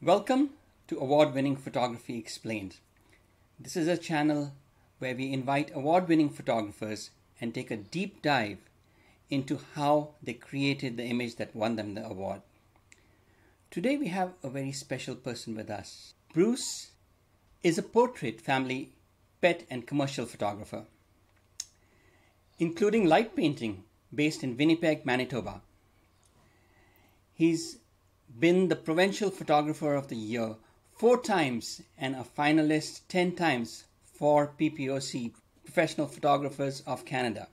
Welcome to Award Winning Photography Explained. This is a channel where we invite award winning photographers and take a deep dive into how they created the image that won them the award. Today we have a very special person with us. Bruce is a portrait, family, pet, and commercial photographer, including light painting based in Winnipeg, Manitoba. He's been the Provincial Photographer of the Year four times and a finalist 10 times for PPOC, Professional Photographers of Canada.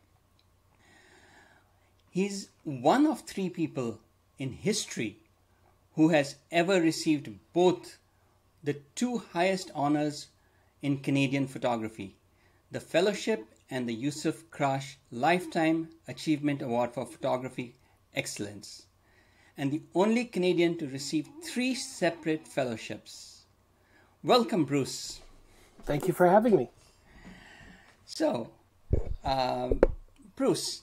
He's one of three people in history who has ever received both the two highest honors in Canadian photography the Fellowship and the Yousuf Karsh Lifetime Achievement Award for Photography Excellence and the only Canadian to receive three separate fellowships. Welcome, Bruce. Thank you for having me. So, um, Bruce,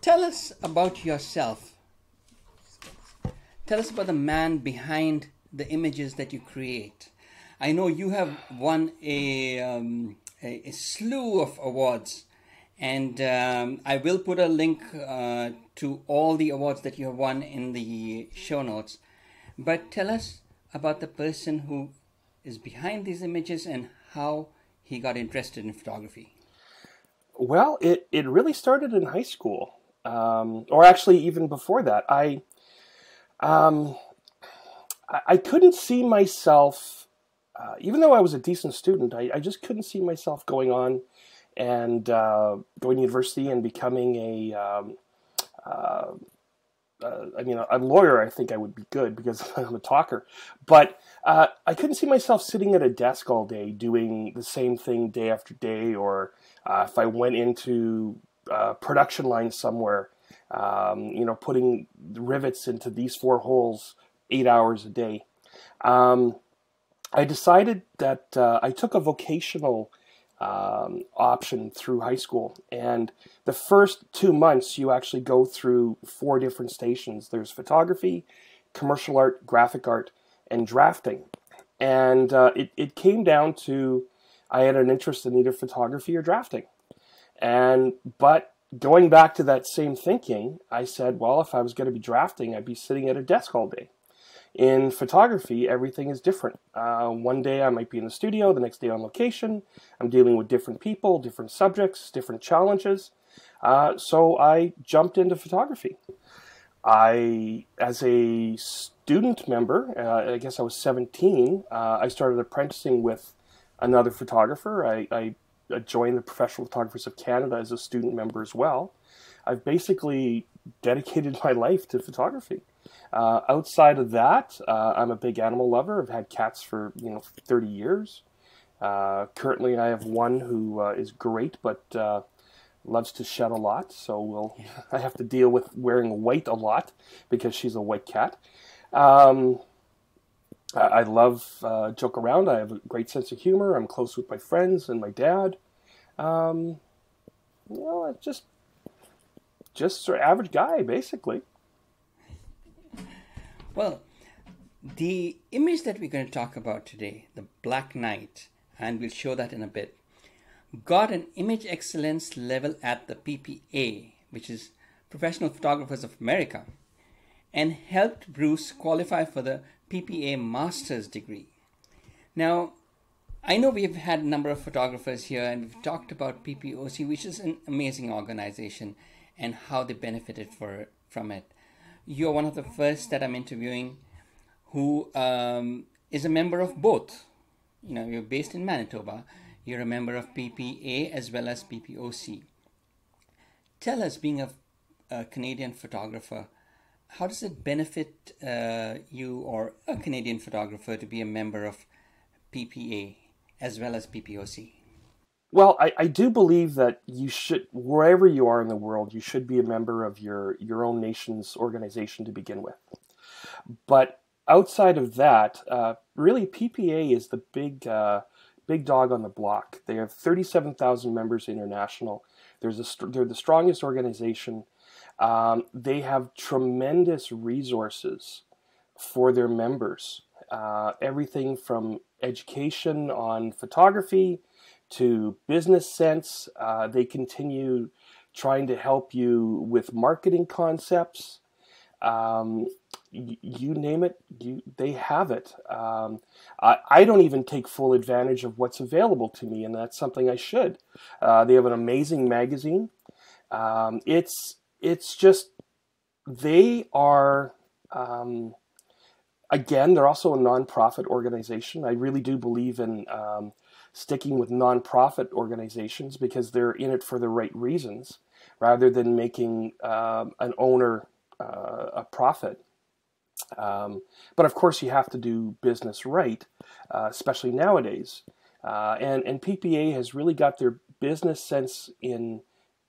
tell us about yourself. Tell us about the man behind the images that you create. I know you have won a, um, a, a slew of awards and um, I will put a link uh, to all the awards that you have won in the show notes. But tell us about the person who is behind these images and how he got interested in photography. Well, it, it really started in high school, um, or actually even before that. I um, I, couldn't see myself, uh, even though I was a decent student, I, I just couldn't see myself going on and uh, going to university and becoming a um, uh, uh, I mean, a lawyer, I think I would be good because I'm a talker. But uh, I couldn't see myself sitting at a desk all day doing the same thing day after day, or uh, if I went into uh, production line somewhere, um, you know, putting rivets into these four holes eight hours a day. Um, I decided that uh, I took a vocational um, option through high school. And the first two months, you actually go through four different stations there's photography, commercial art, graphic art, and drafting. And uh, it, it came down to I had an interest in either photography or drafting. And but going back to that same thinking, I said, well, if I was going to be drafting, I'd be sitting at a desk all day. In photography, everything is different. Uh, one day I might be in the studio, the next day on location. I'm dealing with different people, different subjects, different challenges. Uh, so I jumped into photography. I, as a student member, uh, I guess I was 17, uh, I started apprenticing with another photographer. I, I joined the Professional Photographers of Canada as a student member as well. I've basically dedicated my life to photography. Uh, outside of that, uh, I'm a big animal lover. I've had cats for you know 30 years. Uh, currently, I have one who uh, is great, but uh, loves to shed a lot. So we'll I have to deal with wearing white a lot because she's a white cat. Um, I, I love uh, joke around. I have a great sense of humor. I'm close with my friends and my dad. Um, you know, just just sort of average guy, basically. Well, the image that we're going to talk about today, the Black Knight, and we'll show that in a bit, got an image excellence level at the PPA, which is Professional Photographers of America, and helped Bruce qualify for the PPA master's degree. Now, I know we've had a number of photographers here and we've talked about PPOC, which is an amazing organization and how they benefited for, from it you're one of the first that I'm interviewing who um, is a member of both. You know, you're based in Manitoba, you're a member of PPA as well as PPOC. Tell us, being a, a Canadian photographer, how does it benefit uh, you or a Canadian photographer to be a member of PPA as well as PPOC? Well, I, I do believe that you should, wherever you are in the world, you should be a member of your, your own nation's organization to begin with. But outside of that, uh, really PPA is the big, uh, big dog on the block. They have 37,000 members international. There's a, they're the strongest organization. Um, they have tremendous resources for their members. Uh, everything from education on photography to business sense. Uh, they continue trying to help you with marketing concepts. Um, you name it, you, they have it. Um, I, I, don't even take full advantage of what's available to me, and that's something I should. Uh, they have an amazing magazine. Um, it's it's just they are um, again they're also a nonprofit organization. I really do believe in um, sticking with nonprofit organizations because they're in it for the right reasons, rather than making um, an owner uh, a profit. Um, but of course, you have to do business right, uh, especially nowadays. Uh, and and PPA has really got their business sense in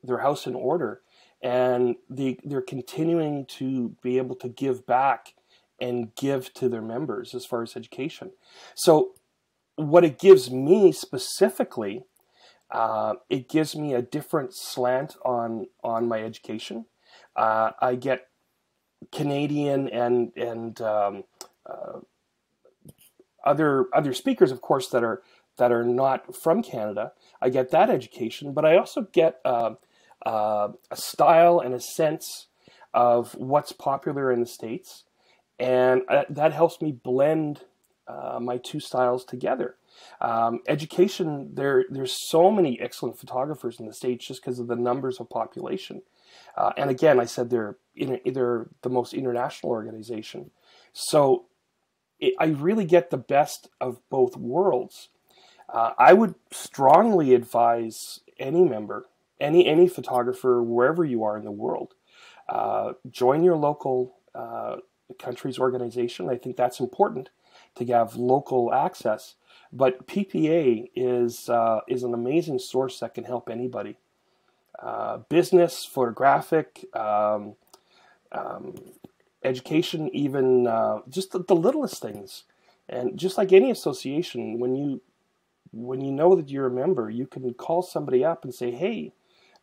their house in order, and they they're continuing to be able to give back and give to their members as far as education. So, what it gives me specifically, uh, it gives me a different slant on on my education. Uh, I get Canadian and and um, uh, other other speakers, of course, that are that are not from Canada. I get that education, but I also get uh, uh, a style and a sense of what's popular in the states, and uh, that helps me blend uh, my two styles together. Um, education, there there's so many excellent photographers in the states just because of the numbers of population. Uh, and again, I said they're in, they're the most international organization. So it, I really get the best of both worlds. Uh, I would strongly advise any member, any any photographer, wherever you are in the world, uh, join your local uh, country's organization. I think that's important to have local access. But PPA is uh, is an amazing source that can help anybody. Uh, business, photographic, um, um, education, even uh, just the, the, littlest things. And just like any association, when you when you know that you're a member, you can call somebody up and say, "Hey,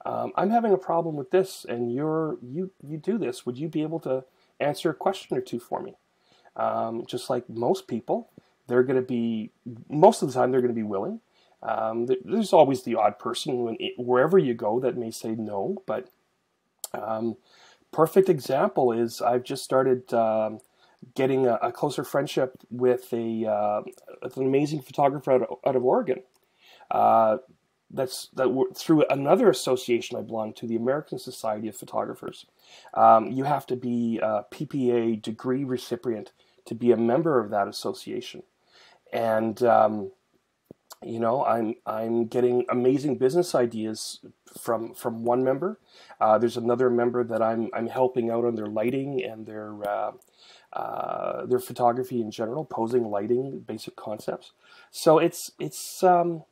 um, I'm having a problem with this, and you're you you do this. Would you be able to answer a question or two for me?" Um, just like most people, they're going to be most of the time they're going to be willing. Um, there's always the odd person when it, wherever you go that may say no, but um, perfect example is I've just started um, getting a, a, closer friendship with a uh, with an amazing photographer out of, out of Oregon. Uh, that's that through another association I belong to, the American Society of Photographers. Um, you have to be a PPA degree recipient to be a member of that association, and um, you know i'm i'm getting amazing business ideas from from one member uh, there's another member that i'm i'm helping out on their lighting and their uh, uh, their photography in general posing lighting basic concepts so it's it's um,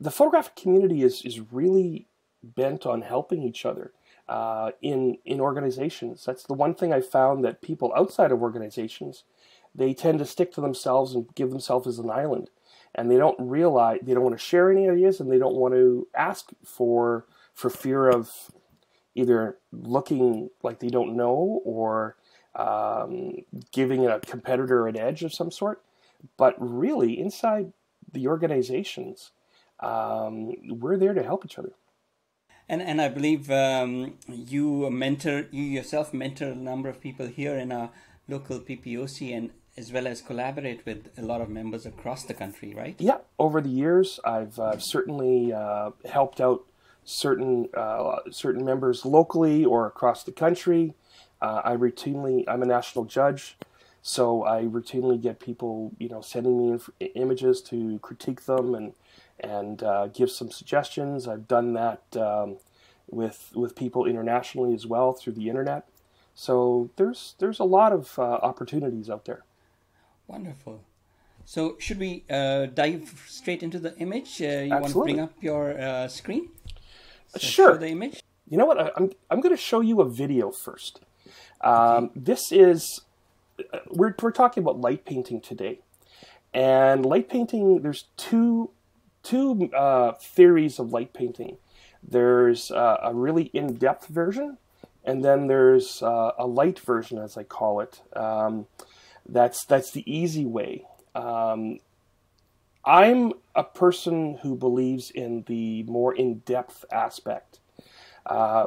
the photographic community is is really bent on helping each other uh, in in organizations that's the one thing i found that people outside of organizations they tend to stick to themselves and give themselves as an island and they don't realize they don't want to share any ideas and they don't want to ask for for fear of either looking like they don't know or um, giving a competitor an edge of some sort. But really, inside the organizations, um, we're there to help each other. And and I believe um, you mentor you yourself mentor a number of people here in our local PPOC and as well as collaborate with a lot of members across the country, right? Yeah, over the years, I've uh, certainly uh, helped out certain uh, certain members locally or across the country. Uh, I routinely, I'm a national judge, so I routinely get people, you know, sending me inf- images to critique them and and uh, give some suggestions. I've done that um, with with people internationally as well through the internet. So there's there's a lot of uh, opportunities out there. Wonderful. So, should we uh, dive straight into the image? Uh, you Absolutely. want to bring up your uh, screen? So sure. the image. You know what? I, I'm I'm going to show you a video first. Um, okay. This is uh, we're we're talking about light painting today, and light painting. There's two two uh, theories of light painting. There's uh, a really in-depth version, and then there's a light version, as I call it. Um, That's that's the easy way. Um, I'm a person who believes in the more in-depth aspect. Uh,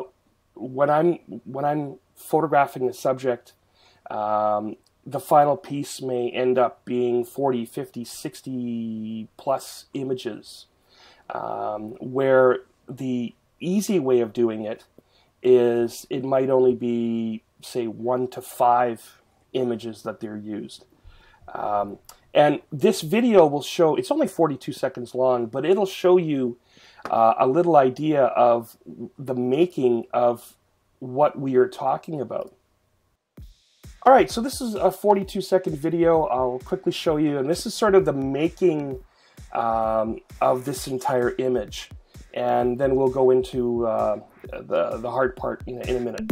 when I'm when I'm photographing a subject, um, the final piece may end up being 40, 50, 60 plus images, um, where the easy way of doing it is it might only be, say, one to five images that they're used. Um, and this video will show, it's only 42 seconds long, but it'll show you uh, a little idea of the making of what we are talking about. All right, so this is a 42 second video. I'll quickly show you, and this is sort of the making um, of this entire image. And then we'll go into uh, the, the hard part in, in a minute.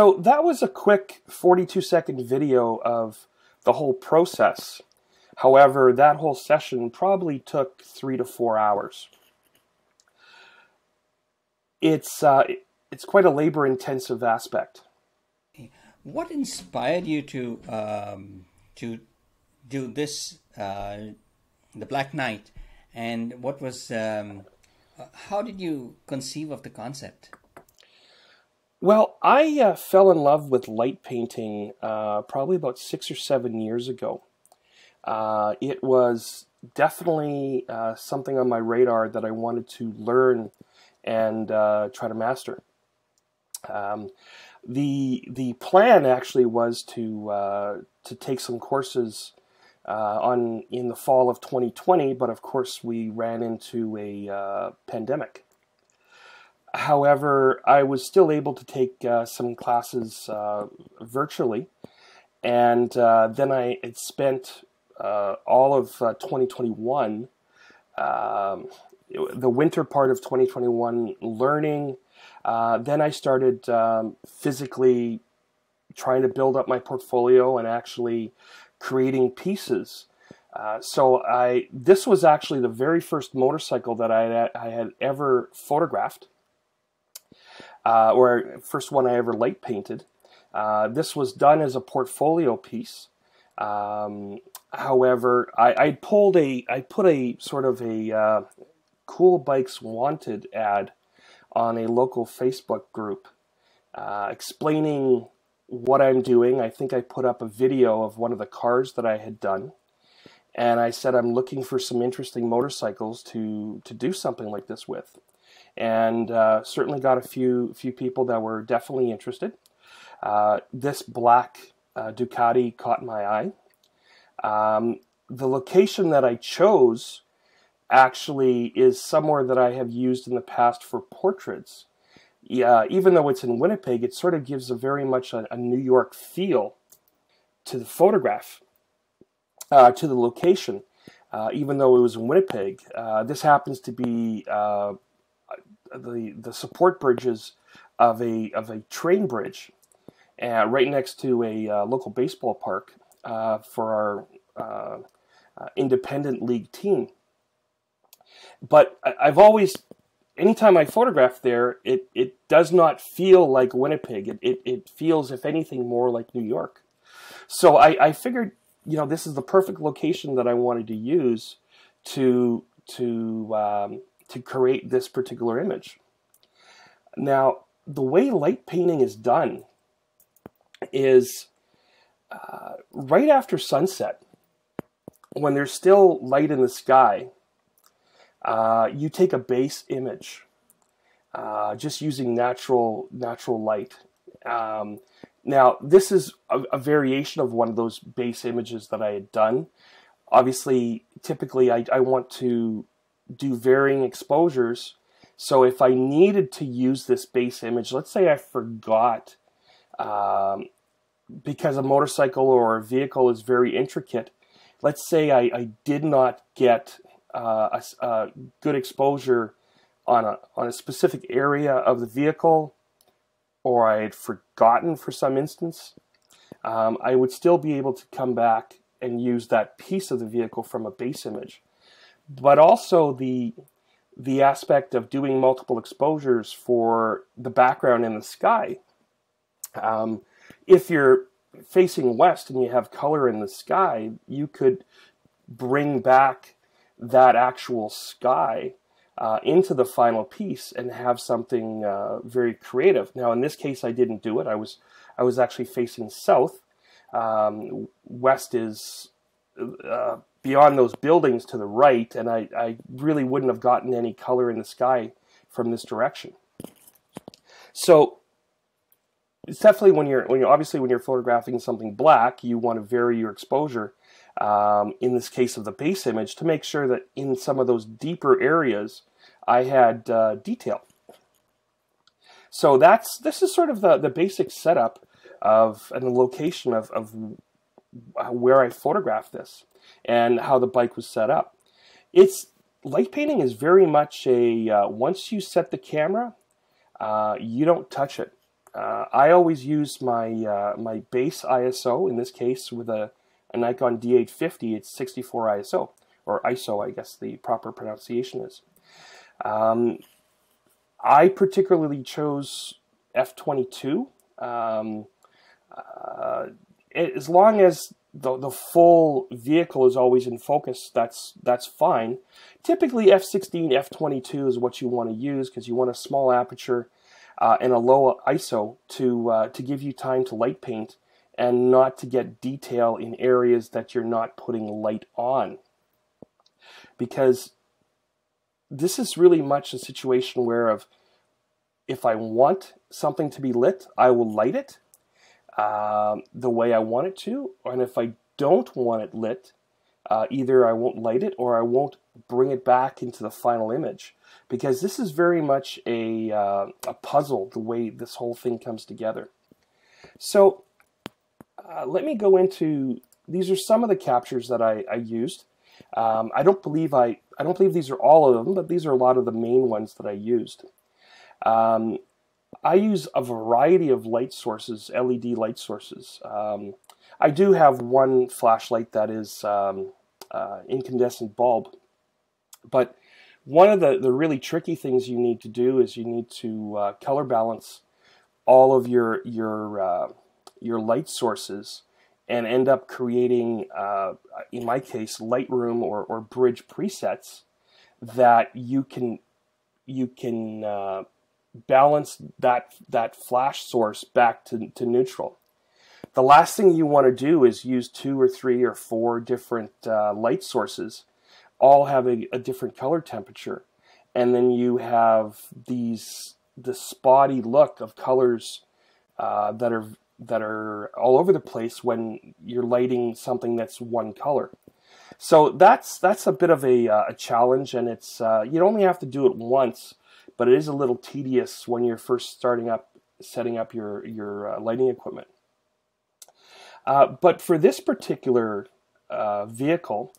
So that was a quick 42 second video of the whole process. However, that whole session probably took three to four hours. It's uh, it's quite a labor intensive aspect. What inspired you to um, to do this, uh, the Black Knight, and what was um, how did you conceive of the concept? Well, I uh, fell in love with light painting uh, probably about six or seven years ago. Uh, it was definitely uh, something on my radar that I wanted to learn and uh, try to master. Um, the the plan actually was to uh, to take some courses on in the fall of 2020, but of course we ran into a pandemic. However, I was still able to take uh, some classes uh, virtually, and uh, then I had spent uh, all of uh, 2021, um, the winter part of 2021, learning. Uh, then I started um, physically trying to build up my portfolio and actually creating pieces. so I this was actually the very first motorcycle that I, I had ever photographed uh, or first one I ever light painted. Uh, this was done as a portfolio piece. Um, however, I, I, pulled a, I put a sort of a uh, cool bikes wanted ad on a local Facebook group, uh, explaining what I'm doing. I think I put up a video of one of the cars that I had done, and I said I'm looking for some interesting motorcycles to to do something like this with and uh, certainly got a few few people that were definitely interested. Uh, this black uh, Ducati caught my eye. Um, the location that I chose actually is somewhere that I have used in the past for portraits. Yeah, even though it's in Winnipeg, it sort of gives a very much a, a New York feel to the photograph, uh, to the location. Uh, even though it was in Winnipeg, uh, this happens to be uh, the the support bridges of a of a train bridge, uh, right next to a uh, local baseball park uh, for our uh, uh, independent league team. But I, I've always, anytime I photograph there, it it does not feel like Winnipeg. It it, it feels, if anything, more like New York. So I, I figured, you know, this is the perfect location that I wanted to use to to um, to create this particular image. Now, the way light painting is done is uh, right after sunset, when there's still light in the sky, uh, you take a base image, uh, just using natural natural light. Um, now, this is a, a, variation of one of those base images that I had done. Obviously, typically, I, I want to do varying exposures. So if I needed to use this base image, let's say I forgot um, because a motorcycle or a vehicle is very intricate, let's say I, I did not get uh, a, a, good exposure on a, on a specific area of the vehicle, or I had forgotten for some instance, um, I would still be able to come back and use that piece of the vehicle from a base image. But also the the aspect of doing multiple exposures for the background in the sky. Um, if you're facing west and you have color in the sky, you could bring back that actual sky uh, into the final piece and have something uh, very creative. Now, in this case, I didn't do it. I was I was actually facing south. Um, west is uh, beyond those buildings to the right, and I, I really wouldn't have gotten any color in the sky from this direction. So it's definitely when you're when you obviously when you're photographing something black, you want to vary your exposure. Um, in this case of the base image, to make sure that in some of those deeper areas, I had uh, detail. So that's this is sort of the the basic setup of and the location of, of where I photographed this and how the bike was set up. It's light painting is very much a uh, once you set the camera, uh, you don't touch it. Uh, I always use my uh, my base ISO in this case with a, a Nikon D850. It's 64 ISO or ISO, I guess the proper pronunciation is. Um, I particularly chose f22. Um, uh, as long as the, the full vehicle is always in focus, that's that's fine. Typically, f16, f22 is what you want to use because you want a small aperture uh, and a low ISO to uh, to give you time to light paint and not to get detail in areas that you're not putting light on. Because this is really much a situation where of if I want something to be lit, I will light it um, the way I want it to, and if I don't want it lit, uh, either I won't light it or I won't bring it back into the final image because this is very much a, uh, a puzzle the way this whole thing comes together. So uh, let me go into these are some of the captures that I, I used. Um, I don't believe I I don't believe these are all of them, but these are a lot of the main ones that I used. Um, I use a variety of light sources, LED light sources. Um, I do have one flashlight that is um, uh, incandescent bulb, but one of the, the really tricky things you need to do is you need to uh, color balance all of your your uh, your light sources and end up creating, uh, in my case, Lightroom or, or Bridge presets that you can you can uh, balance that that flash source back to, to neutral. The last thing you want to do is use two or three or four different uh, light sources, all having a, different color temperature, and then you have these the spotty look of colors uh, that are that are all over the place when you're lighting something that's one color. So that's that's a bit of a, uh, a challenge, and it's uh, you only have to do it once but it is a little tedious when you're first starting up setting up your your uh, lighting equipment. Uh, but for this particular uh, vehicle,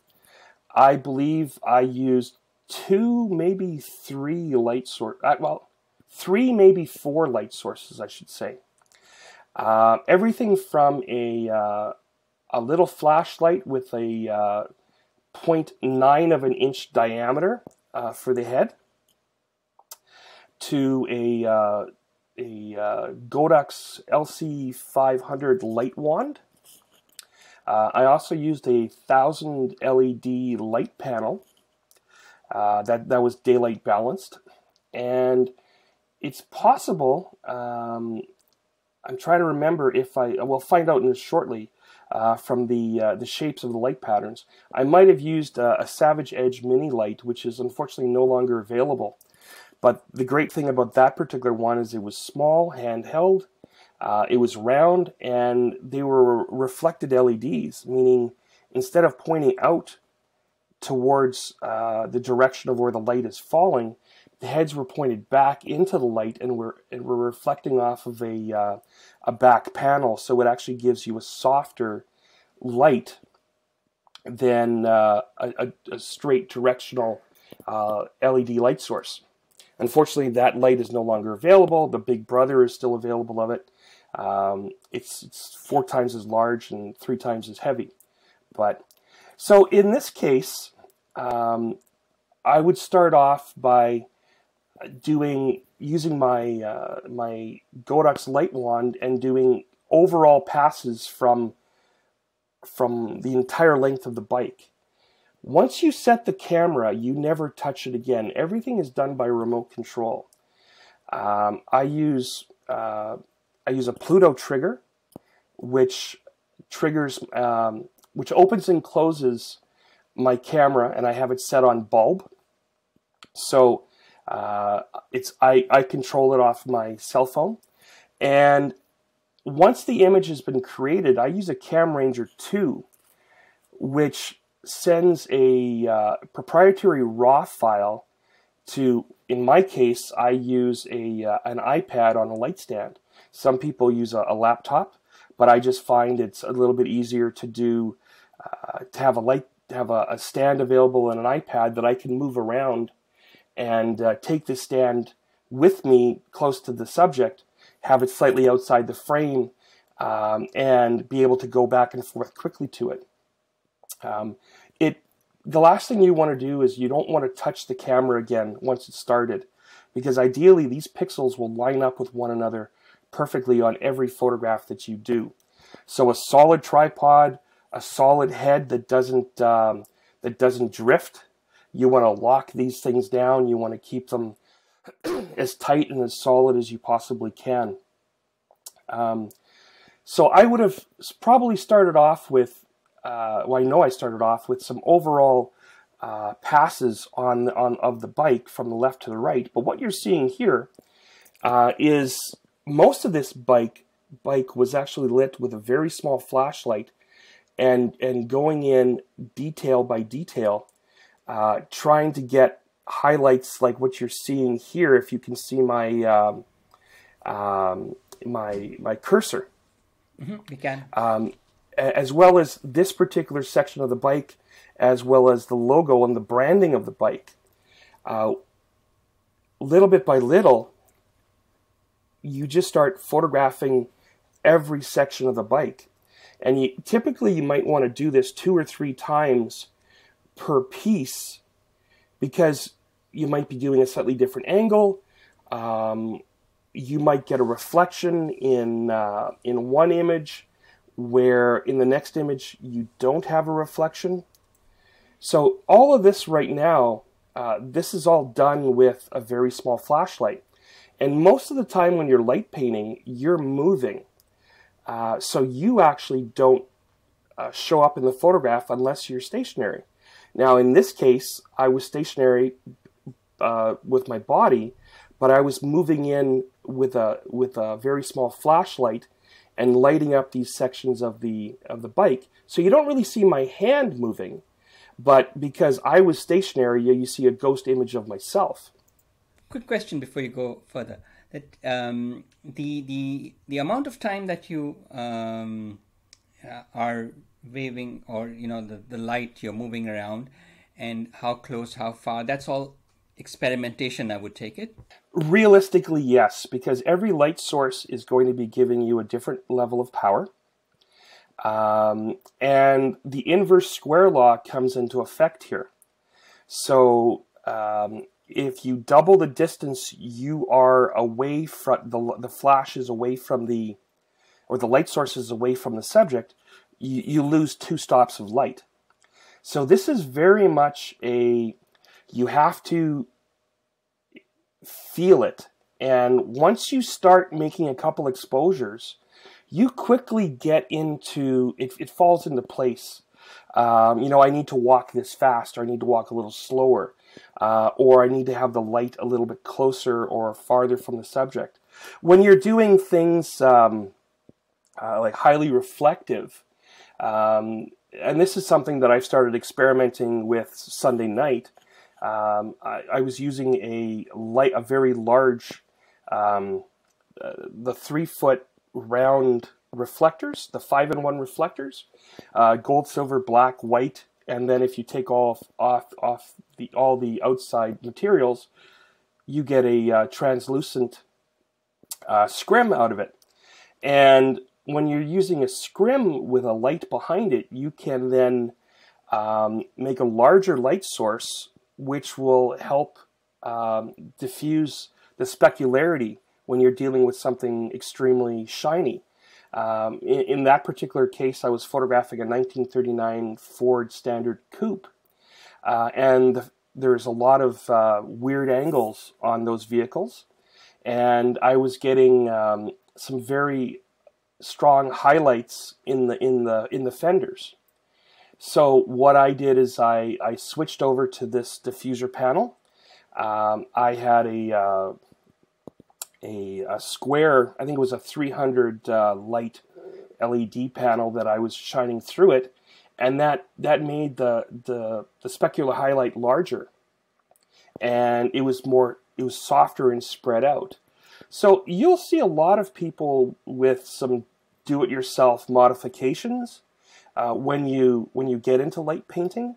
I believe I used two, maybe three light source. Uh, well, three, maybe four light sources, I should say. Uh, everything from a uh, a little flashlight with a 0.9 of an inch diameter for the head to a uh, a uh, Godox LC500 light wand. Uh, I also used a thousand LED light panel uh, that that was daylight balanced, and it's possible. Um, I'm trying to remember if I will find out in shortly. Uh, from the uh, the shapes of the light patterns, I might have used uh, a Savage Edge mini light, which is unfortunately no longer available. But the great thing about that particular one is it was small, handheld, uh, it was round, and they were reflected LEDs, meaning instead of pointing out towards uh, the direction of where the light is falling, the heads were pointed back into the light and were and were reflecting off of a uh, a back panel, so it actually gives you a softer light than uh, a, a, straight directional uh, LED light source. Unfortunately, that light is no longer available. The Big Brother is still available of it. Um, it's, it's four times as large and three times as heavy. But so in this case, um, I would start off by doing using my uh, my Godox light wand and doing overall passes from from the entire length of the bike. Once you set the camera, you never touch it again. Everything is done by remote control. Um, I use uh, I use a Pluto trigger, which triggers um, which opens and closes my camera, and I have it set on bulb. So uh, it's I, I control it off my cell phone, and once the image has been created, I use a CamRanger 2, which sends a uh, proprietary RAW file to, in my case, I use a uh, an iPad on a light stand. Some people use a, a, laptop, but I just find it's a little bit easier to do, uh, to have a light, have a, a, stand available and an iPad that I can move around and uh, take the stand with me close to the subject have it slightly outside the frame, um, and be able to go back and forth quickly to it. Um, it the last thing you want to do is you don't want to touch the camera again once it's started, because ideally these pixels will line up with one another perfectly on every photograph that you do. So a solid tripod, a solid head that doesn't um, that doesn't drift. You want to lock these things down. You want to keep them as tight and as solid as you possibly can. Um, so I would have probably started off with, uh, well, I know I started off with some overall uh, passes on on of the bike from the left to the right. But what you're seeing here uh, is most of this bike bike was actually lit with a very small flashlight, and and going in detail by detail, uh, trying to get highlights like what you're seeing here. If you can see my um, um, my my cursor, mm-hmm, you can. Um, as well as this particular section of the bike, as well as the logo and the branding of the bike. Uh, little bit by little, you just start photographing every section of the bike. And you, typically, you might want to do this two or three times per piece because you might be doing a slightly different angle. Um, you might get a reflection in uh, in one image where in the next image you don't have a reflection. So all of this right now, uh, this is all done with a very small flashlight. And most of the time when you're light painting, you're moving. Uh, so you actually don't uh, show up in the photograph unless you're stationary. Now, in this case, I was stationary uh, with my body, but I was moving in with a with a very small flashlight and lighting up these sections of the of the bike. So you don't really see my hand moving, but because I was stationary, you see a ghost image of myself. Quick question before you go further: that um, the the the amount of time that you um, are waving or you know the, the light you're moving around and how close how far that's all experimentation i would take it? Realistically yes because every light source is going to be giving you a different level of power. Um, and the inverse square law comes into effect here. So um, if you double the distance you are away from the, the flash is away from the or the light source is away from the subject you, you lose two stops of light. So this is very much a, you have to feel it. And once you start making a couple exposures, you quickly get into, it, it falls into place. Um, you know, I need to walk this fast, or I need to walk a little slower, uh, or I need to have the light a little bit closer or farther from the subject. When you're doing things um, uh, like highly reflective, um, and this is something that I've started experimenting with Sunday night. Um, I, I, was using a light, a very large, um, uh, the three foot round reflectors, the five in one reflectors, uh, gold, silver, black, white, and then if you take off off off the all the outside materials, you get a uh, translucent uh, scrim out of it. And when you're using a scrim with a light behind it, you can then um, make a larger light source, which will help um, diffuse the specularity when you're dealing with something extremely shiny. Um, in, in, that particular case, I was photographing a 1939 Ford Standard Coupe, uh, and there's a lot of uh, weird angles on those vehicles, and I was getting um, some very strong highlights in the in the in the fenders. So what I did is I, I switched over to this diffuser panel. Um, I had a, uh, a, a square, I think it was a 300 uh, light LED panel that I was shining through it, and that that made the the the specular highlight larger, and it was more it was softer and spread out. So you'll see a lot of people with some do-it-yourself modifications uh, when you when you get into light painting.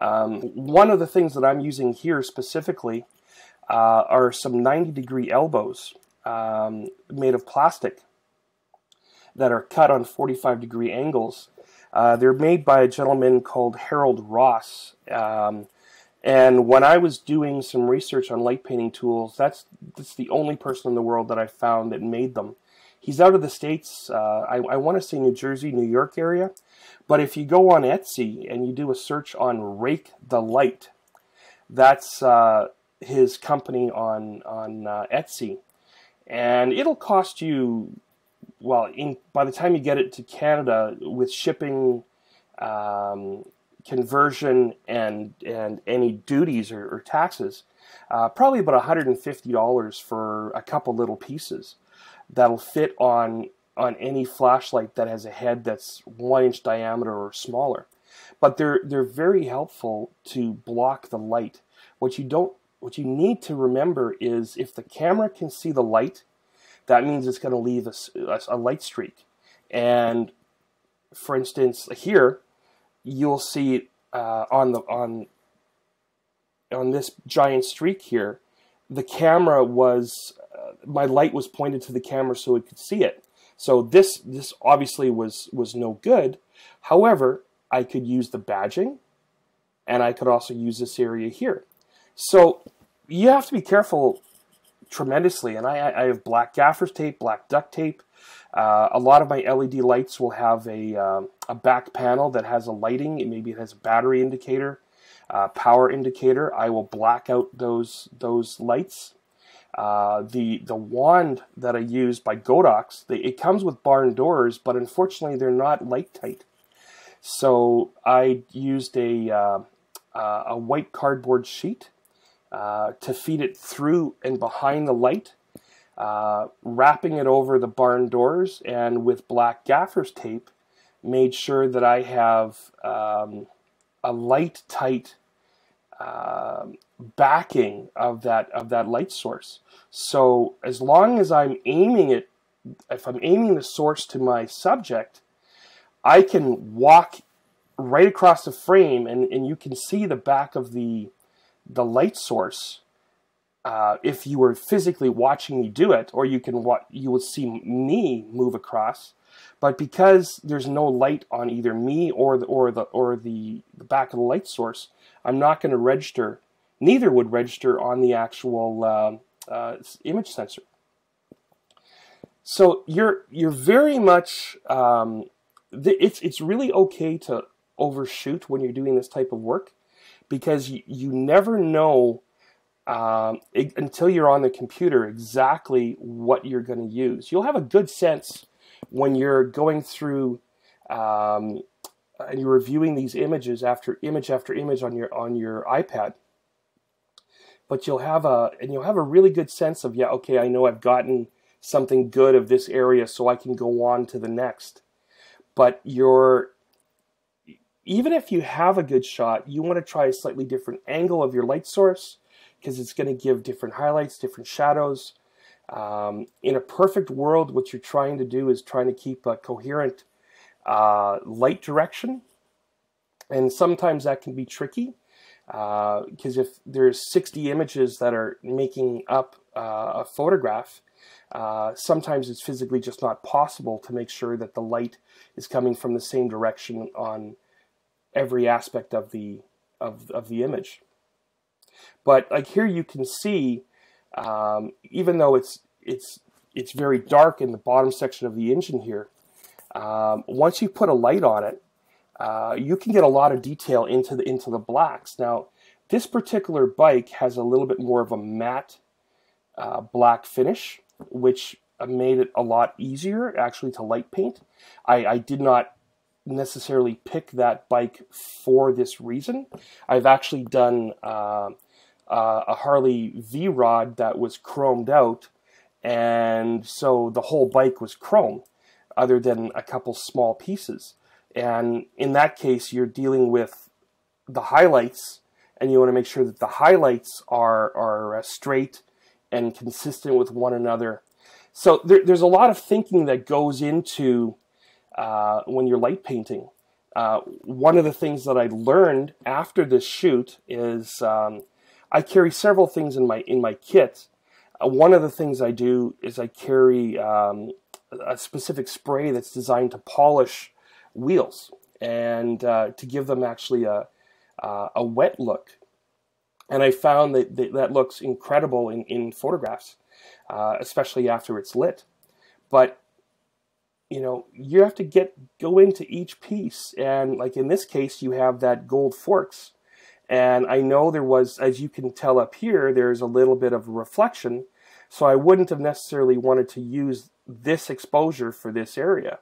Um, one of the things that I'm using here specifically uh, are some 90 degree elbows um, made of plastic that are cut on 45 degree angles. Uh, they're made by a gentleman called Harold Ross. Um, and when I was doing some research on light painting tools, that's that's the only person in the world that I found that made them. He's out of the states. Uh, I, I want to say New Jersey, New York area. But if you go on Etsy and you do a search on Rake the Light, that's uh, his company on on uh, Etsy, and it'll cost you well. In by the time you get it to Canada with shipping, um, conversion, and and any duties or, or taxes, uh, probably about $150 for a couple little pieces that'll fit on on any flashlight that has a head that's one inch diameter or smaller. But they're they're very helpful to block the light. What you don't what you need to remember is if the camera can see the light, that means it's going to leave a, a, a light streak. And for instance, here you'll see uh, on the on on this giant streak here, the camera was my light was pointed to the camera so it could see it. So this this obviously was was no good. However, I could use the badging, and I could also use this area here. So you have to be careful tremendously. And I, I have black gaffer's tape, black duct tape. Uh, a lot of my LED lights will have a, uh, a back panel that has a lighting. Maybe it has a battery indicator, uh, power indicator. I will black out those those lights uh, the the wand that I use by Godox, they, it comes with barn doors, but unfortunately they're not light tight. So I used a uh, uh, a white cardboard sheet uh, to feed it through and behind the light, wrapping it over the barn doors, and with black gaffer's tape, made sure that I have um, a light tight uh, backing of that of that light source. So as long as I'm aiming it, if I'm aiming the source to my subject, I can walk right across the frame, and, and you can see the back of the the light source. Uh, if you were physically watching me do it, or you can what you will see me move across. But because there's no light on either me or the or the or the, the back of the light source, I'm not going to register. Neither would register on the actual uh, uh, image sensor. So you're you're very much um, it's it's really okay to overshoot when you're doing this type of work because you, you never know um, it, until you're on the computer exactly what you're going to use. You'll have a good sense when you're going through um, and you're reviewing these images after image after image on your on your iPad. But you'll have a and you'll have a really good sense of yeah okay I know I've gotten something good of this area so I can go on to the next. But you're even if you have a good shot, you want to try a slightly different angle of your light source because it's going to give different highlights, different shadows. Um, in a perfect world, what you're trying to do is trying to keep a coherent uh, light direction. and sometimes that can be tricky because uh, if there's 60 images that are making up uh, a photograph, uh, sometimes it's physically just not possible to make sure that the light is coming from the same direction on every aspect of the of, of the image. But like here you can see, um, even though it's it's it's very dark in the bottom section of the engine here, um, once you put a light on it, uh, you can get a lot of detail into the into the blacks. Now, this particular bike has a little bit more of a matte uh, black finish, which made it a lot easier actually to light paint. I, I did not necessarily pick that bike for this reason. I've actually done uh, uh, a Harley V Rod that was chromed out, and so the whole bike was chrome, other than a couple small pieces. And in that case, you're dealing with the highlights, and you want to make sure that the highlights are, are uh, straight and consistent with one another. So there, there's a lot of thinking that goes into uh, when you're light painting. Uh, one of the things that I learned after this shoot is um, I carry several things in my in my kit. Uh, one of the things I do is I carry um, a specific spray that's designed to polish wheels and uh, to give them actually a, uh, a wet look. And I found that that, looks incredible in, in photographs, uh, especially after it's lit. But you know, you have to get go into each piece, and like in this case, you have that gold forks, and I know there was, as you can tell up here, there's a little bit of reflection, so I wouldn't have necessarily wanted to use this exposure for this area,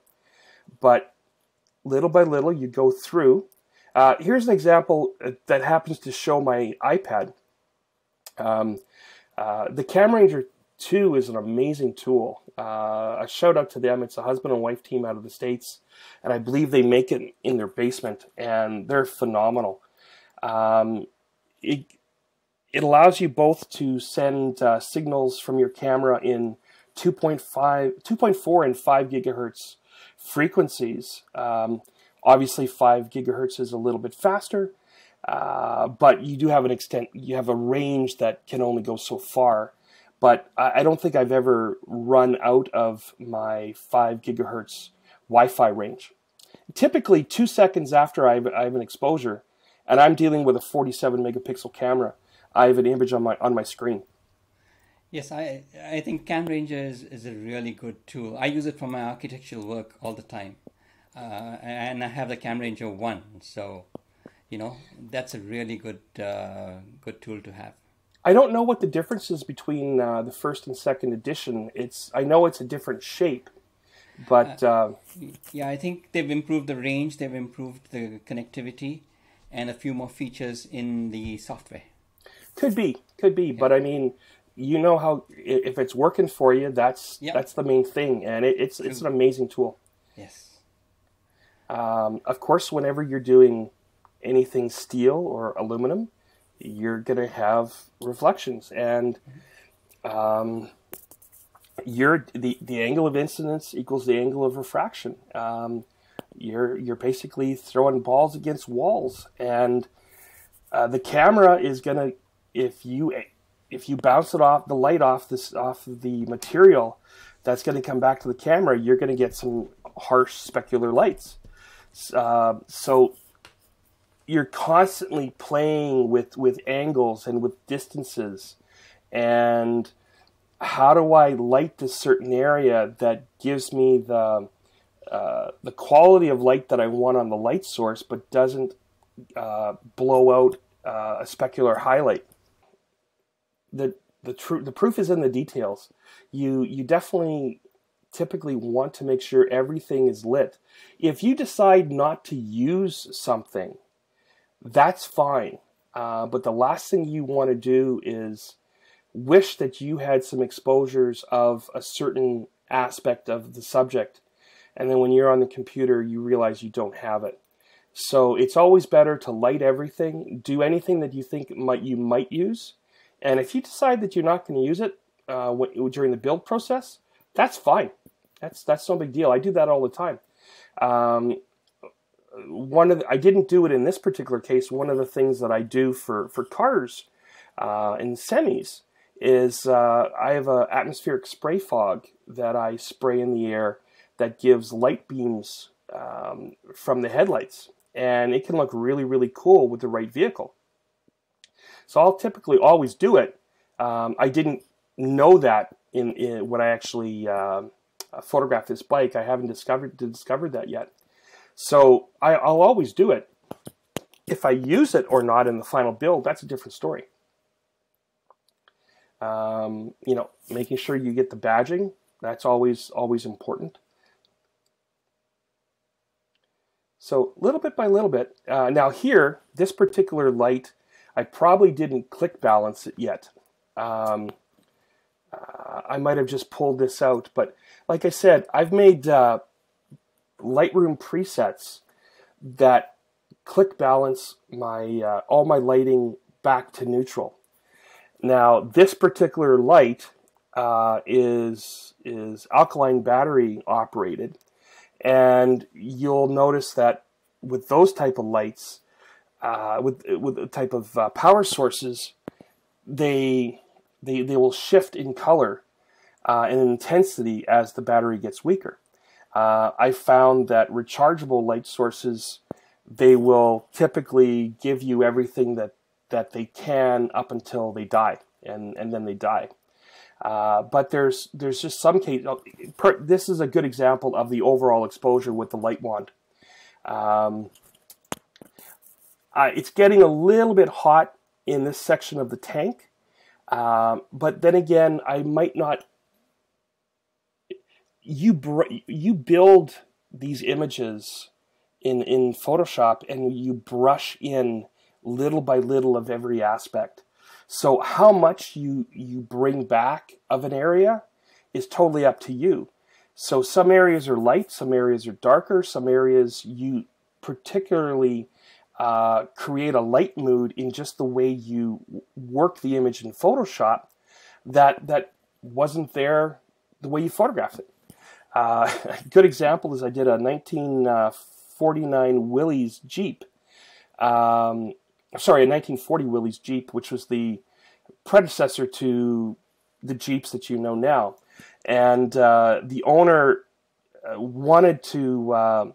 but little by little, you go through. Uh, here's an example uh, that happens to show my iPad. Um, uh, the CamRanger 2 is an amazing tool. Uh, a shout out to them. It's a husband and wife team out of the States, and I believe they make it in their basement, and they're phenomenal. Um, it, it allows you both to send uh, signals from your camera in 2.5, 2.4 and 5 gigahertz frequencies. Um, obviously, five gigahertz is a little bit faster, uh, but you do have an extent. You have a range that can only go so far. But I, I don't think I've ever run out of my five gigahertz Wi-Fi range. Typically, two seconds after I have, I have an exposure, and I'm dealing with a 47 megapixel camera, I have an image on my on my screen. Yes, I I think CamRanger is, is a really good tool. I use it for my architectural work all the time, uh, and I have the CamRanger one, so you know that's a really good uh, good tool to have. I don't know what the difference is between uh, the first and second edition. It's I know it's a different shape, but uh, uh, yeah, I think they've improved the range, they've improved the connectivity, and a few more features in the software. Could be, could be, yeah. but I mean you know how if it's working for you, that's yep. that's the main thing, and it, it's it's an amazing tool. Yes. Um, of course, whenever you're doing anything steel or aluminum, you're gonna have reflections, and um, you're the the angle of incidence equals the angle of refraction. Um, you're you're basically throwing balls against walls, and uh, the camera is gonna if you if you bounce it off the light off this off the material that's going to come back to the camera, you're going to get some harsh specular lights. Uh, so you're constantly playing with with angles and with distances, and how do I light this certain area that gives me the uh, the quality of light that I want on the light source, but doesn't uh, blow out uh, a specular highlight the the truth the proof is in the details. You you definitely typically want to make sure everything is lit. If you decide not to use something, that's fine. Uh, but the last thing you want to do is wish that you had some exposures of a certain aspect of the subject, and then when you're on the computer, you realize you don't have it. So it's always better to light everything, do anything that you think might you might use, and if you decide that you're not going to use it uh, during the build process, that's fine. That's that's no big deal. I do that all the time. Um, one of the, I didn't do it in this particular case. One of the things that I do for for cars uh, and semis is uh, I have an atmospheric spray fog that I spray in the air that gives light beams um, from the headlights, and it can look really really cool with the right vehicle. So I'll typically always do it. Um, I didn't know that in, in when I actually uh, photographed this bike. I haven't discovered discovered that yet. So I, will always do it. If I use it or not in the final build, that's a different story. Um, you know, making sure you get the badging, that's always always important. So little bit by little bit. Uh, now here, this particular light, I probably didn't click balance it yet. Um, uh, I might have just pulled this out, but like I said, I've made uh, Lightroom presets that click balance my uh, all my lighting back to neutral. Now, this particular light uh, is is alkaline battery operated, and you'll notice that with those type of lights, uh, with with the type of uh, power sources, they they they will shift in color uh, and intensity as the battery gets weaker. Uh, I found that rechargeable light sources, they will typically give you everything that, that they can up until they die, and, and then they die. Uh, but there's there's just some case. Oh, this is a good example of the overall exposure with the light wand. Um, uh, it's getting a little bit hot in this section of the tank, um, but then again, I might not you you build these images in in Photoshop and you brush in little by little of every aspect. So how much you you bring back of an area is totally up to you. So some areas are light, some areas are darker, some areas you particularly uh, create a light mood in just the way you work the image in Photoshop that that wasn't there the way you photographed it. Uh, a good example is I did a 1949 Willys Jeep. Um, sorry, a 1940 Willys Jeep, which was the predecessor to the Jeeps that you know now. And uh, the owner uh, wanted to, uh,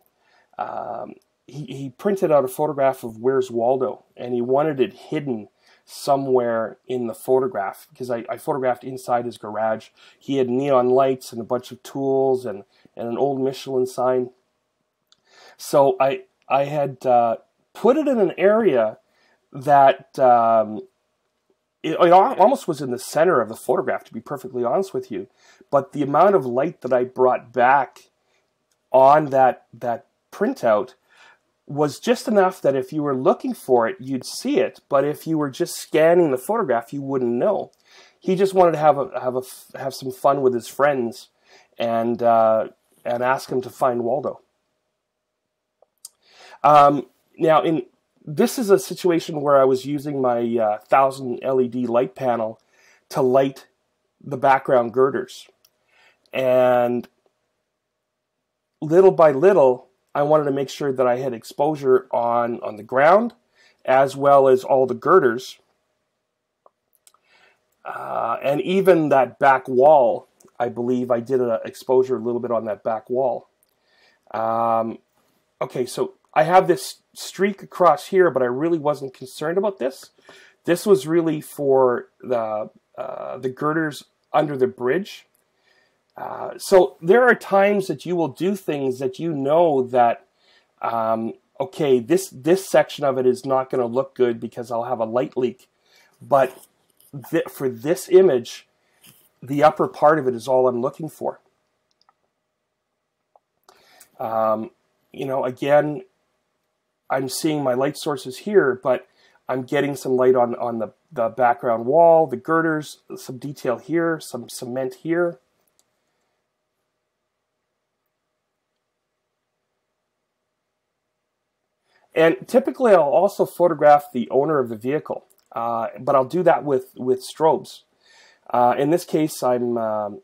um, he, he printed out a photograph of Where's Waldo, and he wanted it hidden somewhere in the photograph because I, I, photographed inside his garage. He had neon lights and a bunch of tools and, and an old Michelin sign. So I I had uh, put it in an area that um, it, it, almost was in the center of the photograph, to be perfectly honest with you. But the amount of light that I brought back on that that printout was just enough that if you were looking for it, you'd see it. But if you were just scanning the photograph, you wouldn't know. He just wanted to have a have a have some fun with his friends, and uh, and ask him to find Waldo. Um, now, in this is a situation where I was using my uh, thousand LED light panel to light the background girders, and little by little, I wanted to make sure that I had exposure on, on the ground as well as all the girders. Uh, and even that back wall, I believe I did an exposure a little bit on that back wall. Um, okay, so I have this streak across here, but I really wasn't concerned about this. This was really for the, uh, the girders under the bridge. Uh, so there are times that you will do things that you know that um, okay this this section of it is not going to look good because I'll have a light leak. But th for this image the upper part of it is all I'm looking for. Um, you know again I'm seeing my light sources here but I'm getting some light on on the, the background wall the girders some detail here some cement here And typically, I'll also photograph the owner of the vehicle, uh, but I'll do that with with strobes. Uh, in this case, I'm um,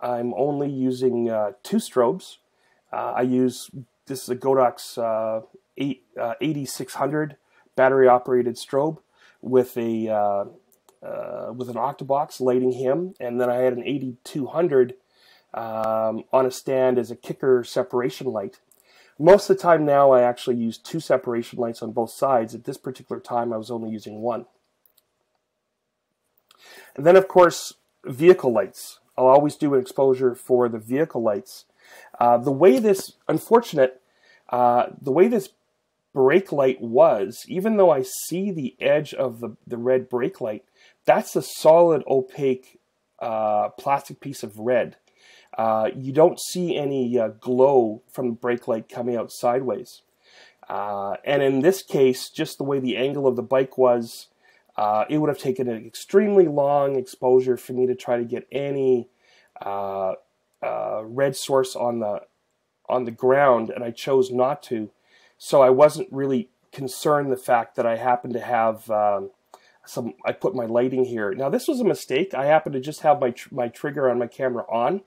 I'm only using uh, two strobes. Uh, I use this is a Godox uh, eight, uh, AD600 battery operated strobe with a with an octabox lighting him, and then I had an AD200 um, on a stand as a kicker separation light. Most of the time now, I actually use two separation lights on both sides. At this particular time, I was only using one. And then, of course, vehicle lights. I'll always do an exposure for the vehicle lights. Uh, the way this, unfortunate, uh, the way this brake light was, even though I see the edge of the, the red brake light, that's a solid opaque uh, plastic piece of red. Uh, you don't see any uh, glow from the brake light coming out sideways. Uh, and in this case, just the way the angle of the bike was, uh, it would have taken an extremely long exposure for me to try to get any uh, red source on the on the ground, and I chose not to. So I wasn't really concerned the fact that I happened to have um, some. I put my lighting here. Now this was a mistake. I happened to just have my tr my trigger on my camera on,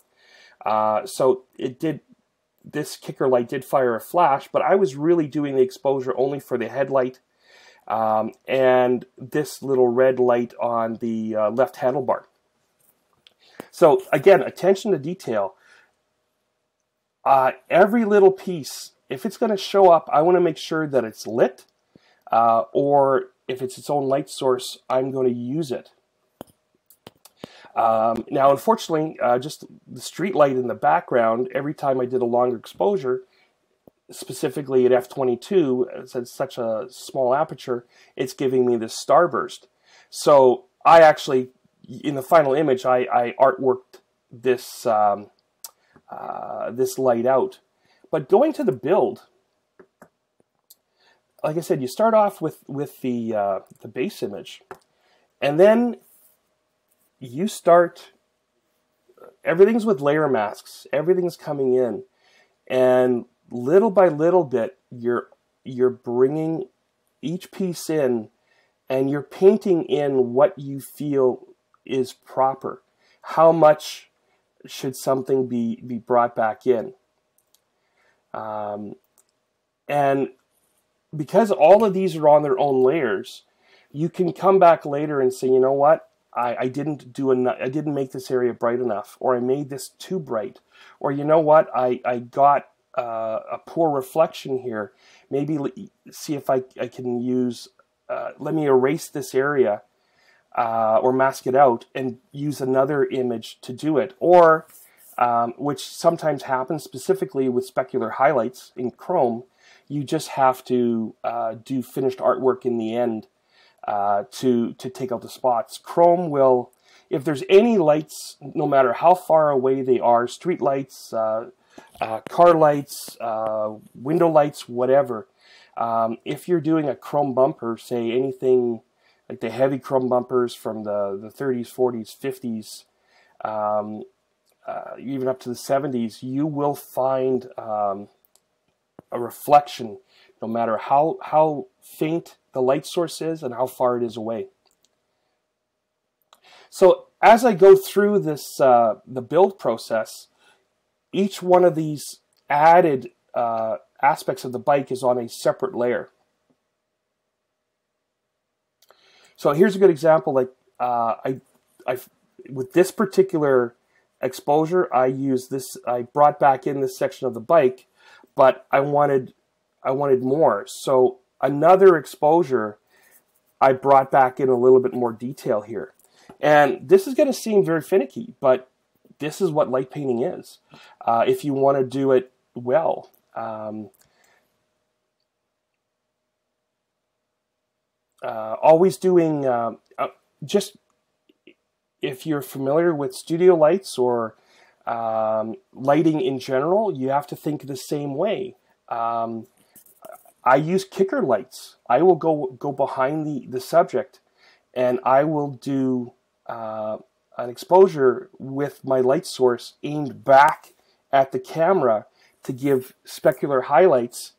uh, so it did. This kicker light did fire a flash, but I was really doing the exposure only for the headlight um, and this little red light on the uh, left handlebar. So again, attention to detail. Uh, every little piece, if it's going to show up, I want to make sure that it's lit, uh, or if it's its own light source, I'm going to use it. Um, now, unfortunately, uh, just the street light in the background, every time I did a longer exposure, specifically at f22, it's such a small aperture, it's giving me this starburst. So I actually, in the final image, I, I artworked this, um, uh, this light out. But going to the build, like I said, you start off with, with the, uh, the base image, and then you start everything's with layer masks. Everything's coming in. And little by little bit you're you're bringing each piece in and you're painting in what you feel is proper. How much should something be be brought back in? Um, and because all of these are on their own layers you can come back later and say you know what I, I didn't do enough. I didn't make this area bright enough, or I made this too bright, or you know what? I I got uh, a poor reflection here. Maybe see if I I can use. Uh, let me erase this area uh, or mask it out and use another image to do it, or um, which sometimes happens specifically with specular highlights in Chrome. You just have to uh, do finished artwork in the end uh, to to take out the spots. Chrome will, if there's any lights, no matter how far away they are, street lights, uh, uh, car lights, uh, window lights, whatever. Um, if you're doing a chrome bumper, say anything like the heavy chrome bumpers from the, the 30s, 40s, 50s, um, uh, even up to the 70s, you will find um, a reflection, no matter how how faint the light source is and how far it is away. So as I go through this uh, the build process, each one of these added uh, aspects of the bike is on a separate layer. So here's a good example. Like uh, I, I, with this particular exposure, I used this. I brought back in this section of the bike, but I wanted, I wanted more. So another exposure, I brought back in a little bit more detail here. And this is going to seem very finicky, but this is what light painting is. Uh, if you want to do it well. Um, uh, always doing, uh, uh just if you're familiar with studio lights or um, lighting in general, you have to think the same way. Um, I use kicker lights. I will go go behind the the subject, and I will do uh, an exposure with my light source aimed back at the camera to give specular highlights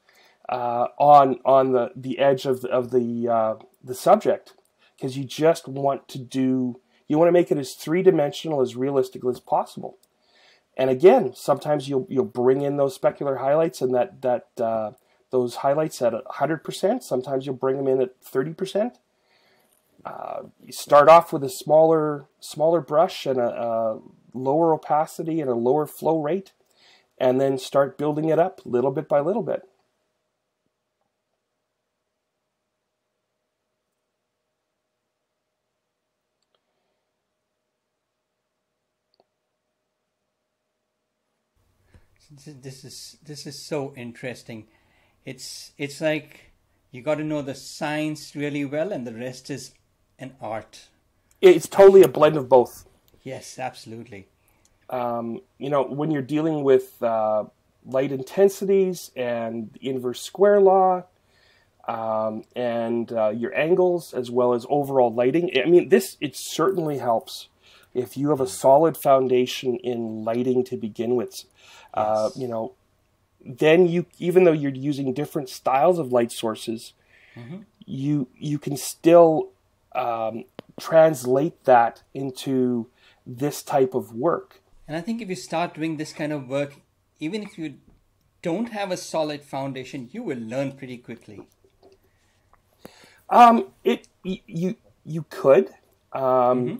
uh, on on the the edge of the, of the uh, the subject because you just want to do you want to make it as three dimensional as realistic as possible. And again, sometimes you'll you'll bring in those specular highlights and that that uh, those highlights at 100%. Sometimes you'll bring them in at 30%. Uh, you start off with a smaller smaller brush and a, a, lower opacity and a lower flow rate, and then start building it up little bit by little bit. This is this is so interesting. It's it's like you got to know the science really well, and the rest is an art. It's totally a blend of both. Yes, absolutely. Um, you know, when you're dealing with uh, light intensities and the inverse square law, um, and uh, your angles as well as overall lighting. I mean, this it certainly helps if you have a solid foundation in lighting to begin with. Uh, you know, then you even though you're using different styles of light sources, mm-hmm. you you can still um, translate that into this type of work. And I think if you start doing this kind of work, even if you don't have a solid foundation, you will learn pretty quickly. Um, it you you could, um, mm-hmm.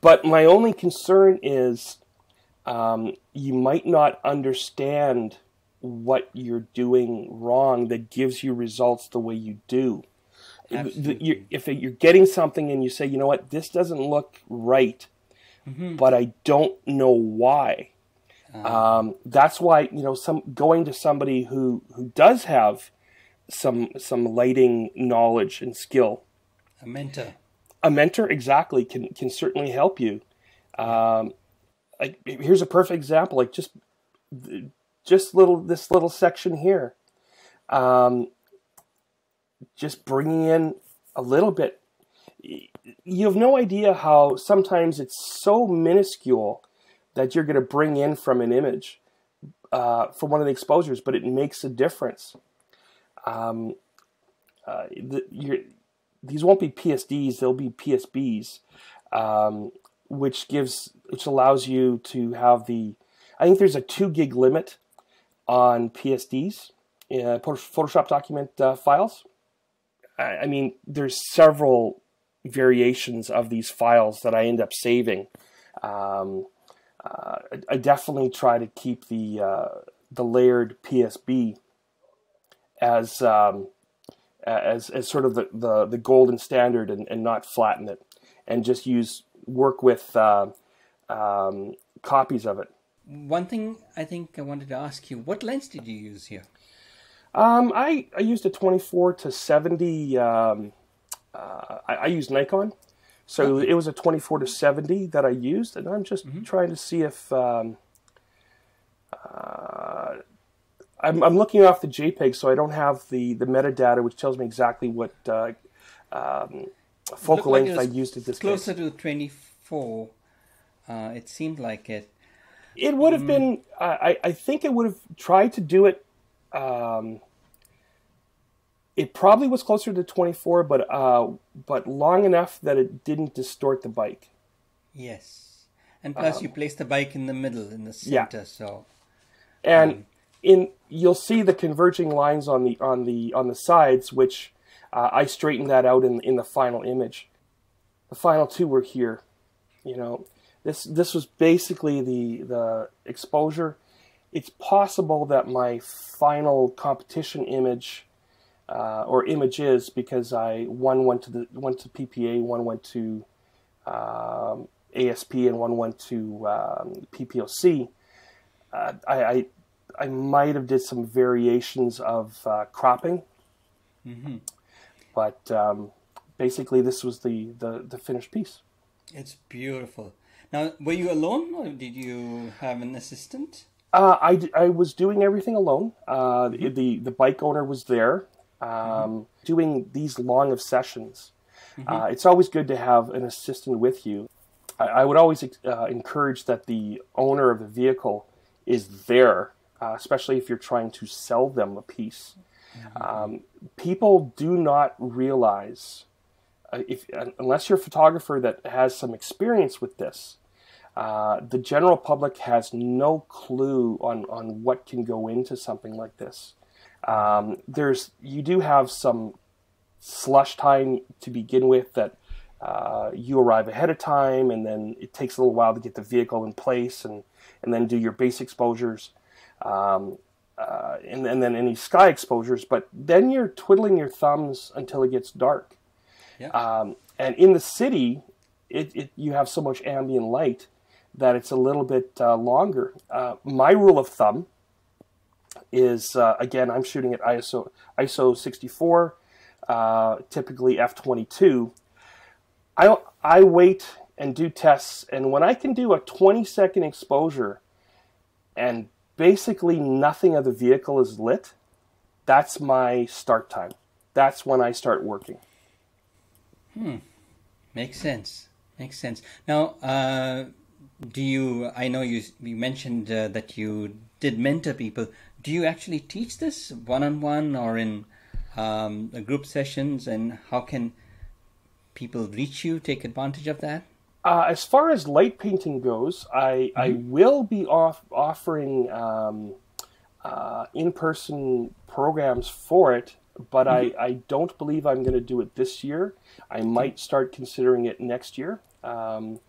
but my only concern is um, you might not understand what you're doing wrong that gives you results the way you do. You're, if you're getting something and you say, you know what, this doesn't look right, mm-hmm. but I don't know why. Uh-huh. Um, that's why you know some going to somebody who who does have some some lighting knowledge and skill. A mentor. A mentor exactly can can certainly help you. Um, like here's a perfect example. Like just just little this little section here. Um, just bringing in a little bit. You have no idea how sometimes it's so minuscule that you're going to bring in from an image uh, for one of the exposures, but it makes a difference. Um, uh, the, these won't be PSDs; they'll be PSBs, um, which gives which allows you to have the. I think there's a two gig limit on PSDs, uh, Photoshop document uh, files. I, I mean, there's several variations of these files that I end up saving. Um, uh, I definitely try to keep the uh, the layered PSB as um, as as sort of the, the, the golden standard and, and not flatten it, and just use work with uh, um, copies of it. One thing I think I wanted to ask you: what lens did you use here? Um, I, I used a 24 to 70. Um, uh, I, I, used Nikon. So okay. it was a 24 to 70 that I used. And I'm just mm-hmm. trying to see if. Um, uh, I'm, I'm looking off the JPEG, so I don't have the, the metadata, which tells me exactly what uh, um, focal length like I used at this Closer case. to 24. Uh, it seemed like it. It would have mm. been. I, I think it would have tried to do it um, it probably was closer to 24, but uh, but long enough that it didn't distort the bike. Yes, and plus um, you place the bike in the middle, in the center, yeah. so. And um, in you'll see the converging lines on the on the on the sides, which uh, I straightened that out in in the final image. The final two were here. You know, this this was basically the the exposure it's possible that my final competition image uh, or images, because I one went to the went to PPA, one went to um, ASP, and one went to um, PPOC. Uh, I, I, I might have did some variations of uh, cropping, mm-hmm. but um, basically this was the, the the finished piece. It's beautiful. Now, were you alone, or did you have an assistant? Uh, I, I was doing everything alone. Uh, mm-hmm. the, the bike owner was there um, mm-hmm. doing these long of sessions. Mm-hmm. Uh, it's always good to have an assistant with you. I, I would always uh, encourage that the owner of the vehicle is there, uh, especially if you're trying to sell them a piece. Mm-hmm. Um, people do not realize, uh, if unless you're a photographer that has some experience with this, uh, the general public has no clue on, on what can go into something like this. Um, there's you do have some slush time to begin with that uh, you arrive ahead of time, and then it takes a little while to get the vehicle in place, and and then do your base exposures, um, uh, and, and then any sky exposures. But then you're twiddling your thumbs until it gets dark. Yeah. Um, and in the city, it, it, you have so much ambient light that it's a little bit uh, longer. Uh, my rule of thumb is uh, again, I'm shooting at ISO ISO 64, uh, typically f22. I I wait and do tests, and when I can do a 20 second exposure, and basically nothing of the vehicle is lit, that's my start time. That's when I start working. Hmm. Makes sense. Makes sense. Now, uh, do you? I know you. You mentioned uh, that you did mentor people. Do you actually teach this one on one or in um, group sessions? And how can people reach you? Take advantage of that. Uh, as far as light painting goes, I, mm-hmm. I will be off, offering um, uh, in person programs for it, but mm-hmm. I, I don't believe I'm going to do it this year. I might start considering it next year. Um,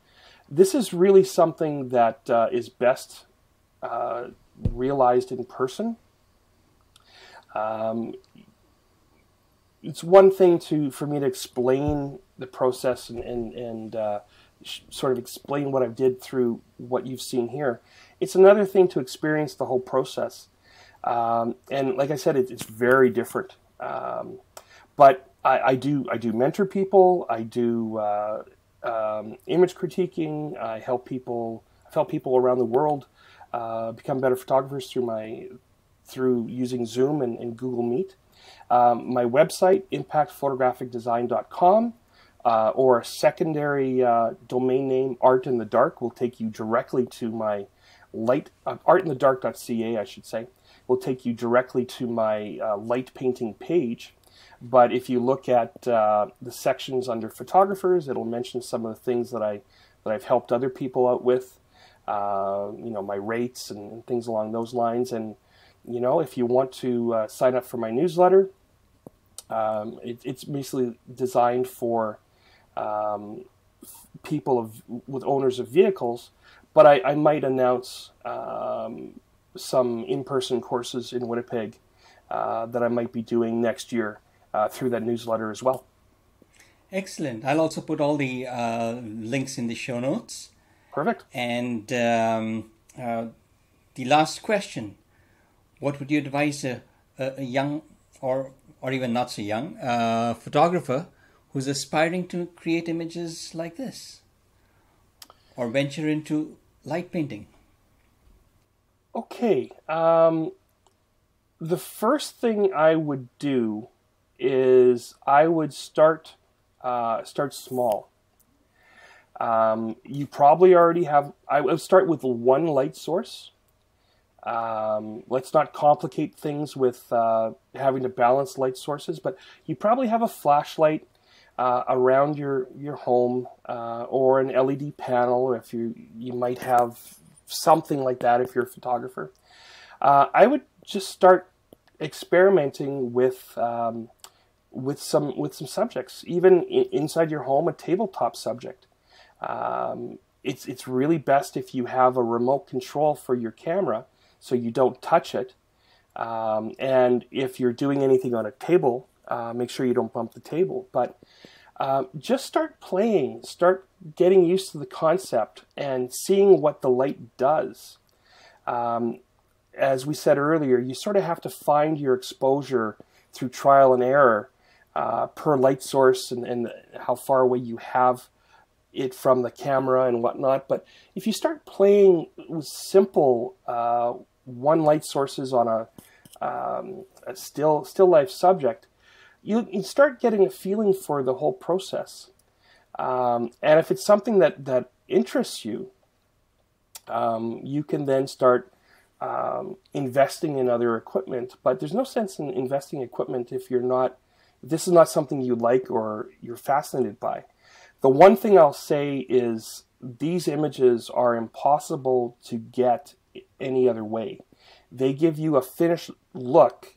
this is really something that uh, is best uh, realized in person. Um, it's one thing to for me to explain the process and and, and uh, sh- sort of explain what I did through what you've seen here. It's another thing to experience the whole process. Um, and like I said, it, it's very different. Um, but I, I, do I do mentor people. I do uh, um, image critiquing. I help people. I've helped people around the world uh, become better photographers through my through using Zoom and, and Google Meet. Um, my website, impactphotographicdesign.com, uh, or a secondary uh, domain name, Art in the Dark, will take you directly to my light, uh, artinthedark.ca, I should say, will take you directly to my uh, light painting page. But if you look at uh, the sections under photographers, it'll mention some of the things that I that I've helped other people out with. Uh, you know, my rates and, and, things along those lines. And you know, if you want to uh, sign up for my newsletter, um, it, it's basically designed for um, people of with owners of vehicles. But I, I might announce um, some in-person courses in Winnipeg uh, that I might be doing next year uh, through that newsletter as well. Excellent. I'll also put all the uh, links in the show notes. Perfect. And um, uh, the last question What would you advise a, a, young or, or even not so young uh, photographer who's aspiring to create images like this or venture into light painting? Okay. Um, the first thing I would do is I would start uh, start small. Um, you probably already have. I would start with one light source. Um, let's not complicate things with uh, having to balance light sources, but you probably have a flashlight uh, around your your home uh, or an LED panel. If you you might have something like that if you're a photographer. Uh, I would just start experimenting with um, with some with some subjects, even inside your home, a tabletop subject. Um, it's it's really best if you have a remote control for your camera, so you don't touch it. Um, and if you're doing anything on a table, uh, make sure you don't bump the table. But uh, just start playing, start getting used to the concept, and seeing what the light does. Um, as we said earlier, you sort of have to find your exposure through trial and error uh, per light source and, and how far away you have it from the camera and whatnot. But if you start playing with simple uh, one light sources on a, um, a, still still life subject, you, you start getting a feeling for the whole process. Um, and if it's something that that interests you, um, you can then start um, investing in other equipment. But there's no sense in investing equipment if you're not this is not something you like or you're fascinated by. The one thing I'll say is these images are impossible to get any other way. They give you a finished look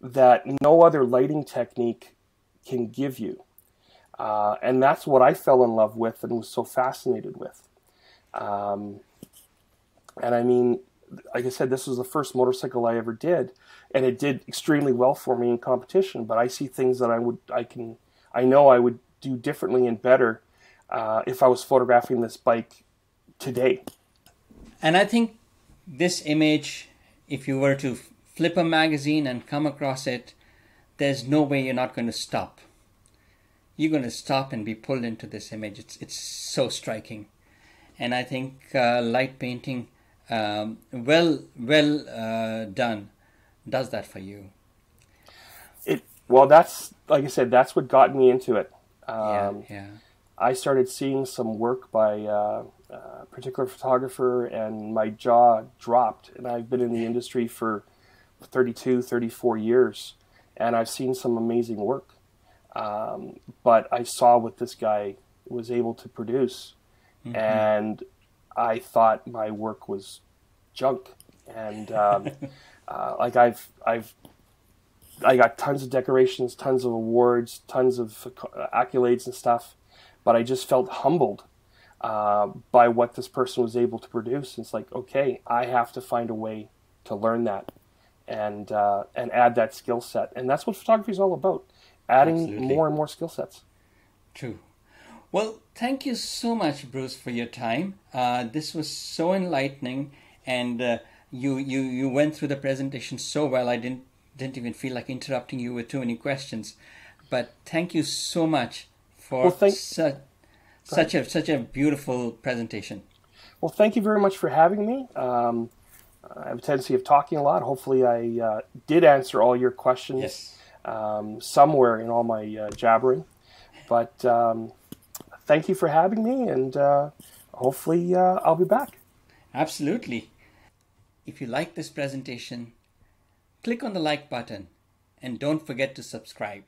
that no other lighting technique can give you. Uh, and that's what I fell in love with and was so fascinated with. Um, and I mean, like I said, this was the first motorcycle I ever did, and it did extremely well for me in competition. But I see things that I would, I can, I know I would do differently and better uh, if I was photographing this bike today. And I think this image, if you were to flip a magazine and come across it, there's no way you're not going to stop. You're going to stop and be pulled into this image. It's it's so striking, and I think uh, light painting, um, well well uh, done, does that for you. It well, that's like I said, that's what got me into it. Um, yeah, yeah. I started seeing some work by uh, a particular photographer, and my jaw dropped. And I've been in the industry for 32, 34 years, and I've seen some amazing work. Um, but I saw what this guy was able to produce, mm-hmm. and I thought my work was junk. And um, uh, like I've I've I got tons of decorations, tons of awards, tons of accolades and stuff, but I just felt humbled uh, by what this person was able to produce. And it's like, okay, I have to find a way to learn that and uh, and add that skill set. And that's what photography is all about adding Absolutely. more and more skill sets. True. Well, thank you so much, Bruce, for your time. Uh, this was so enlightening, and uh, you you you went through the presentation so well. I didn't didn't even feel like interrupting you with too many questions. But thank you so much for well, thank- such such a such a beautiful presentation. Well, thank you very much for having me. Um, I have a tendency of talking a lot. Hopefully, I uh, did answer all your questions. Yes um, somewhere in all my uh, jabbering. But um, thank you for having me, and uh, hopefully uh, I'll be back. Absolutely. If you like this presentation, click on the like button and don't forget to subscribe.